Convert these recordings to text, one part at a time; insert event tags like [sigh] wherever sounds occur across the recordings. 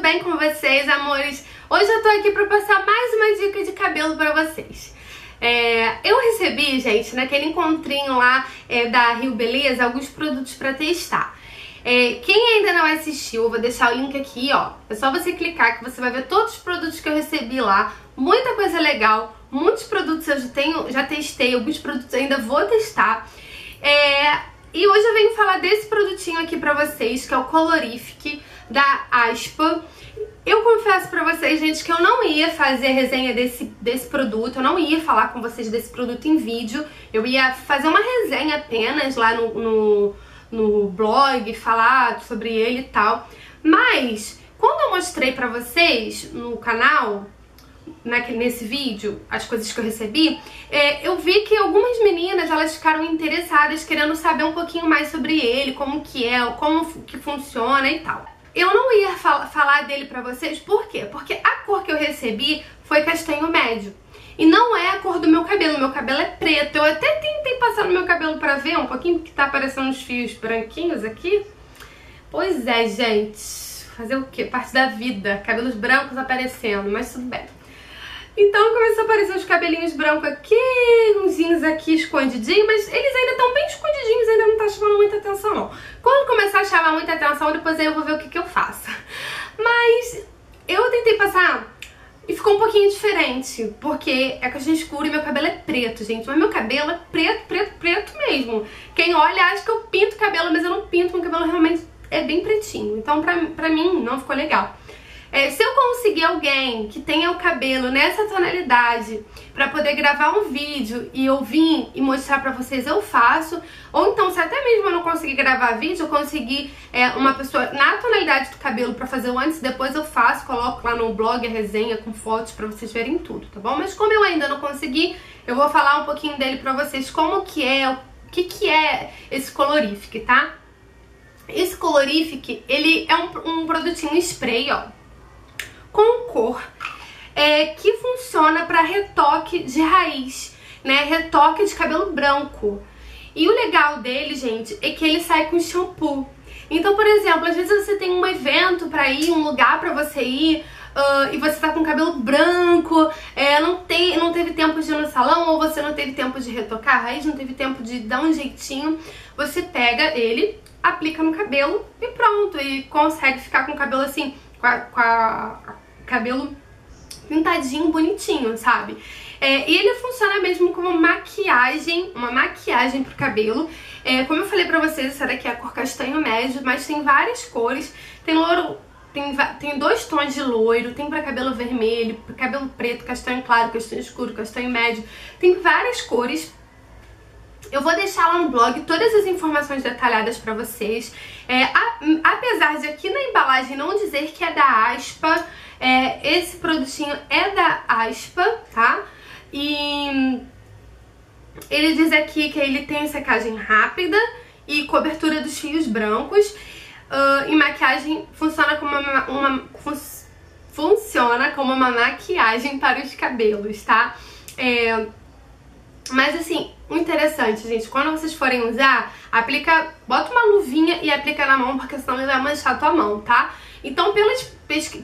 tudo bem com vocês, amores? Hoje eu tô aqui pra passar mais uma dica de cabelo pra vocês. É, eu recebi, gente, naquele encontrinho lá é, da Rio Beleza, alguns produtos pra testar. É, quem ainda não assistiu, eu vou deixar o link aqui, ó. É só você clicar que você vai ver todos os produtos que eu recebi lá. Muita coisa legal, muitos produtos eu já, tenho, já testei, alguns produtos ainda vou testar. É, e hoje eu venho falar desse produtinho aqui pra vocês, que é o Colorific da Aspa. Eu confesso pra vocês, gente, que eu não ia fazer resenha desse, desse produto, eu não ia falar com vocês desse produto em vídeo, eu ia fazer uma resenha apenas lá no, no, no blog, falar sobre ele e tal. Mas, quando eu mostrei pra vocês no canal, naquele, nesse vídeo, as coisas que eu recebi, é, eu vi que algumas meninas, elas ficaram interessadas, querendo saber um pouquinho mais sobre ele, como que é, como que funciona e tal. Eu não ia fal falar dele pra vocês, por quê? Porque a cor que eu recebi foi castanho médio. E não é a cor do meu cabelo, meu cabelo é preto. Eu até tentei passar no meu cabelo pra ver um pouquinho, porque tá aparecendo uns fios branquinhos aqui. Pois é, gente. Fazer o quê? Parte da vida. Cabelos brancos aparecendo, mas tudo bem. Então começou a aparecer os cabelinhos brancos aqui, umzinhos aqui escondidinhos, mas eles ainda estão bem escondidinhos, ainda não tá chamando muita atenção não. Quando começar a chamar muita atenção, depois aí eu vou ver o que, que eu faço. [laughs] Mas eu tentei passar e ficou um pouquinho diferente, porque é castanho escuro e meu cabelo é preto, gente. Mas meu cabelo é preto, preto, preto mesmo. Quem olha acha que eu pinto cabelo, mas eu não pinto, meu cabelo realmente é bem pretinho. Então pra, pra mim não ficou legal. É, se eu conseguir alguém que tenha o cabelo nessa tonalidade para poder gravar um vídeo e eu vir e mostrar pra vocês, eu faço. Ou então, se até mesmo eu não conseguir gravar vídeo, eu conseguir é, uma pessoa na tonalidade do cabelo pra fazer o antes e depois eu faço, coloco lá no blog a resenha com fotos pra vocês verem tudo, tá bom? Mas como eu ainda não consegui, eu vou falar um pouquinho dele pra vocês, como que é, o que que é esse colorific, tá? Esse colorific, ele é um, um produtinho spray, ó com cor é, que funciona para retoque de raiz, né? Retoque de cabelo branco. E o legal dele, gente, é que ele sai com shampoo. Então, por exemplo, às vezes você tem um evento pra ir, um lugar pra você ir, uh, e você tá com cabelo branco, é, não, tem, não teve tempo de ir no salão, ou você não teve tempo de retocar a raiz, não teve tempo de dar um jeitinho, você pega ele, aplica no cabelo e pronto, e consegue ficar com o cabelo assim, com a, com a cabelo pintadinho, bonitinho, sabe? É, e ele funciona mesmo como maquiagem, uma maquiagem pro cabelo. É, como eu falei pra vocês, essa daqui é a cor castanho médio, mas tem várias cores. Tem louro, tem, tem dois tons de loiro, tem pra cabelo vermelho, pra cabelo preto, castanho claro, castanho escuro, castanho médio. Tem várias cores. Eu vou deixar lá no blog todas as informações detalhadas pra vocês. É, a, apesar de aqui na embalagem não dizer que é da Aspa, é, esse produtinho é da Aspa, tá? E ele diz aqui que ele tem secagem rápida e cobertura dos fios brancos. Uh, e maquiagem funciona como uma, uma fun funciona como uma maquiagem para os cabelos, tá? É, mas assim, o interessante, gente, quando vocês forem usar, aplica, bota uma luvinha e aplica na mão, porque senão ele vai manchar a tua mão, tá? Então, pelas,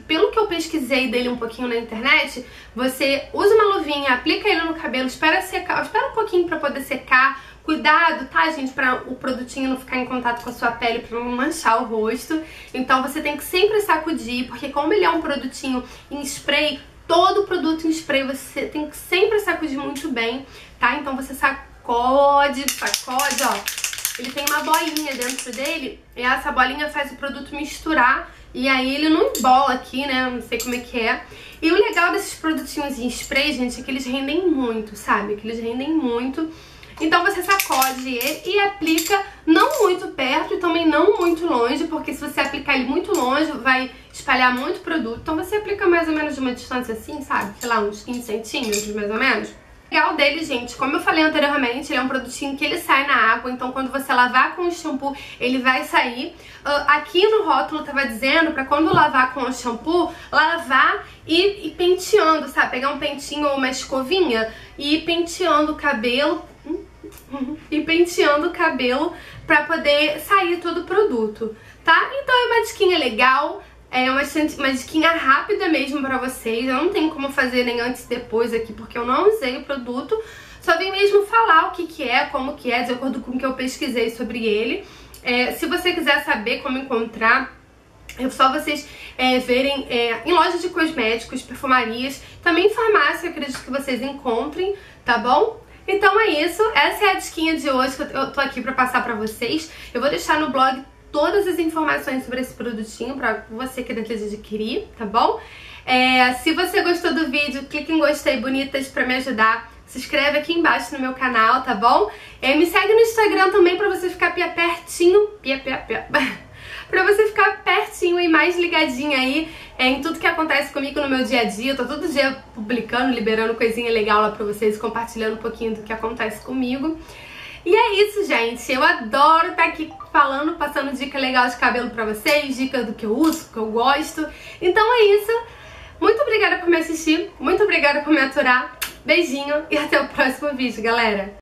pelo que eu pesquisei dele um pouquinho na internet, você usa uma luvinha, aplica ele no cabelo, espera secar, espera um pouquinho pra poder secar. Cuidado, tá, gente, para o produtinho não ficar em contato com a sua pele, para não manchar o rosto. Então você tem que sempre sacudir, porque como ele é um produtinho em spray, todo produto em spray você tem que sempre sacudir muito bem, tá? Então você sacode, sacode, ó. Ele tem uma bolinha dentro dele e essa bolinha faz o produto misturar e aí ele não embola aqui, né? Não sei como é que é. E o legal desses produtinhos em spray, gente, é que eles rendem muito, sabe? Que eles rendem muito. Então você sacode ele e aplica não muito perto e também não muito longe, porque se você aplicar ele muito longe, vai espalhar muito produto. Então você aplica mais ou menos de uma distância assim, sabe? Sei lá, uns 15 centímetros, mais ou menos. O legal dele, gente, como eu falei anteriormente, ele é um produtinho que ele sai na água, então quando você lavar com o shampoo, ele vai sair. Uh, aqui no rótulo tava dizendo pra quando lavar com o shampoo, lavar e, penteando, sabe? Pegar um pentinho ou uma escovinha e ir penteando o cabelo [laughs] e penteando o cabelo pra poder sair todo o produto, tá? Então é uma disquinha legal, é uma, uma diquinha rápida mesmo pra vocês. Eu não tenho como fazer nem antes e depois aqui, porque eu não usei o produto. Só vim mesmo falar o que que é, como que é, de acordo com o que eu pesquisei sobre ele. É, se você quiser saber como encontrar, é só vocês é, verem é, em lojas de cosméticos, perfumarias, também em farmácia, acredito que vocês encontrem, tá bom? Então é isso, essa é a disquinha de hoje que eu tô aqui pra passar pra vocês. Eu vou deixar no blog todas as informações sobre esse produtinho pra você que deseja adquirir, tá bom? É, se você gostou do vídeo, clique em gostei bonitas pra me ajudar. Se inscreve aqui embaixo no meu canal, tá bom? É, me segue no Instagram também pra você ficar pia pertinho, pia, pia, pia, [laughs] pra você ficar pertinho e mais ligadinho aí é, em tudo que acontece comigo no meu dia a dia. Eu tô todo dia publicando, liberando coisinha legal lá pra vocês, compartilhando um pouquinho do que acontece comigo. E é isso, gente. Eu adoro estar aqui falando, passando dica legal de cabelo pra vocês, dica do que eu uso, que eu gosto. Então é isso. Muito obrigada por me assistir, muito obrigada por me aturar. Beijinho e até o próximo vídeo, galera.